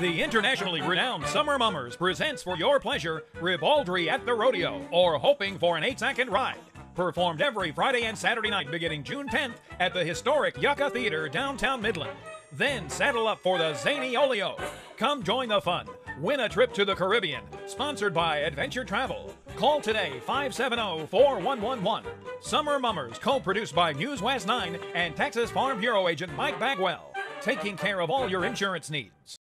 The internationally renowned Summer Mummers presents for your pleasure Ribaldry at the Rodeo or Hoping for an 8 Second Ride. Performed every Friday and Saturday night beginning June 10th at the historic Yucca Theater downtown Midland. Then saddle up for the Zany Olio. Come join the fun. Win a trip to the Caribbean. Sponsored by Adventure Travel. Call today 570 4111. Summer Mummers, co produced by News West 9 and Texas Farm Bureau agent Mike Bagwell. Taking care of all your insurance needs.